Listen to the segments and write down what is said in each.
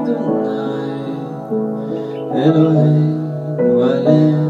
Adonai, Elohim, Elohim.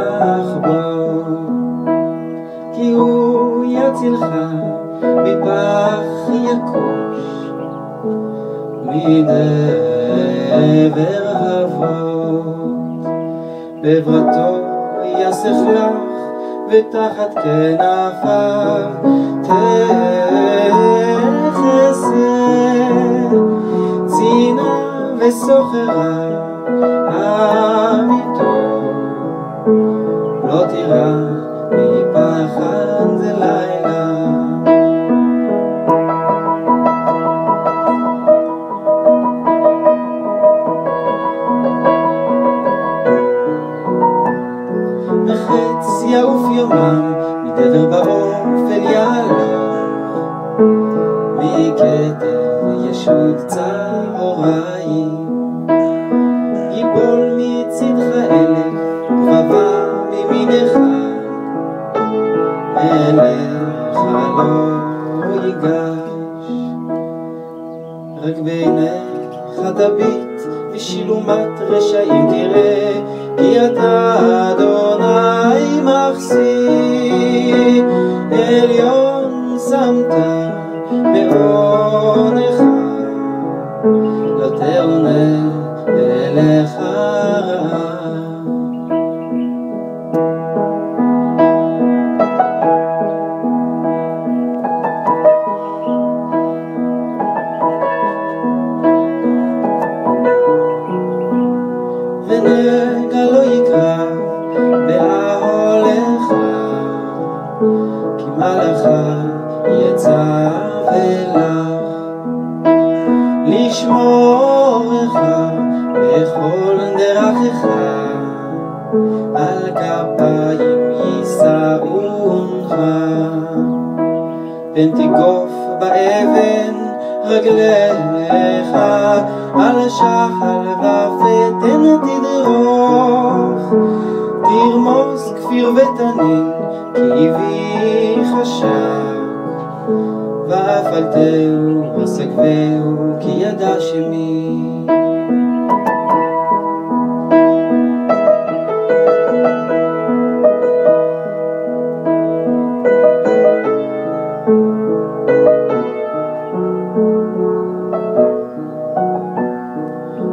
יצילך מפח יכוש מדבר אבות בעברתו יסך לך ותחת כנפיו תחסה צינה וסוחרה אמיתו. לא תירא יומם, מדבר אל יהלוך, מכתב ישוב צהריים, ייפול מצדך אלף, ובבא מימינך, אליך לא ייגש, רק בעיניך תביט, ושילומת רשעים תראה, כי אתה אדוני מחסי, שמת מעונך, לא תעונה אליך רע. ונגע כי מלאכה יצווה לך, לשמורך בכל דרכך, על כפיים יישאונך, פן תגוף באבן רגליך, על שחל ופתן תדרוך, תרמוס כפיר ותנין, כי הביא חשק, ואפלתהו וסגבהו, כי ידע שמי.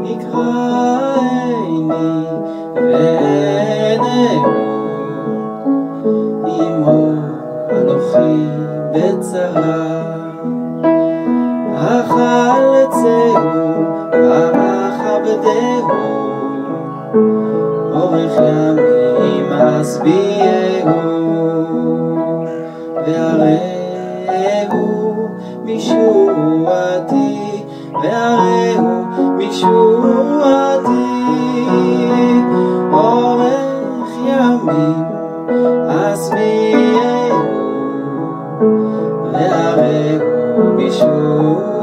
יקראני ועיניהו עמו אנוכי בצרה אכלצהו ואכבדהו אורך ימים אשביעהו והראהו משועתי והראהו משועתי To.